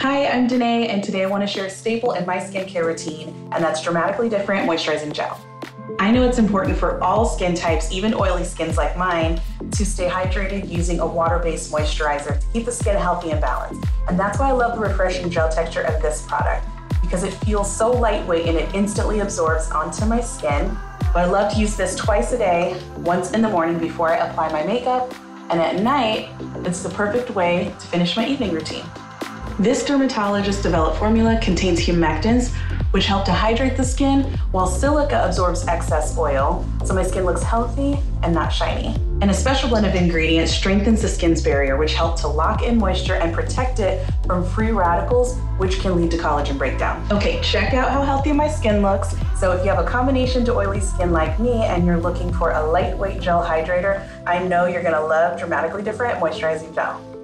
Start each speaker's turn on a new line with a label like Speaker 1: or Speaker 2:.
Speaker 1: Hi, I'm Danae, and today I want to share a staple in my skincare routine, and that's dramatically different moisturizing gel. I know it's important for all skin types, even oily skins like mine, to stay hydrated using a water-based moisturizer to keep the skin healthy and balanced. And that's why I love the refreshing gel texture of this product, because it feels so lightweight and it instantly absorbs onto my skin. But I love to use this twice a day, once in the morning before I apply my makeup, and at night, it's the perfect way to finish my evening routine. This dermatologist developed formula contains humectants, which help to hydrate the skin, while silica absorbs excess oil, so my skin looks healthy and not shiny. And a special blend of ingredients strengthens the skin's barrier, which help to lock in moisture and protect it from free radicals, which can lead to collagen breakdown. Okay, check out how healthy my skin looks. So if you have a combination to oily skin like me and you're looking for a lightweight gel hydrator, I know you're gonna love Dramatically Different Moisturizing Gel.